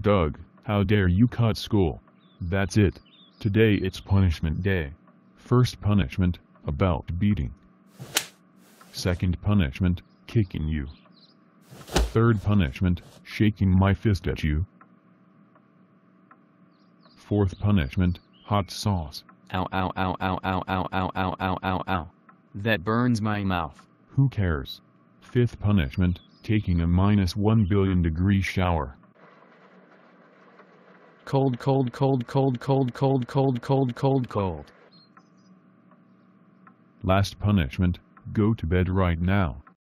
Doug, how dare you cut school? That's it. Today it's punishment day. First punishment, a belt beating. Second punishment, kicking you. Third punishment, shaking my fist at you. Fourth punishment, hot sauce. Ow ow ow ow ow ow ow ow ow ow ow. That burns my mouth. Who cares? Fifth punishment, taking a minus 1 billion degree shower. Cold cold cold cold cold cold cold cold cold cold. Last punishment, go to bed right now.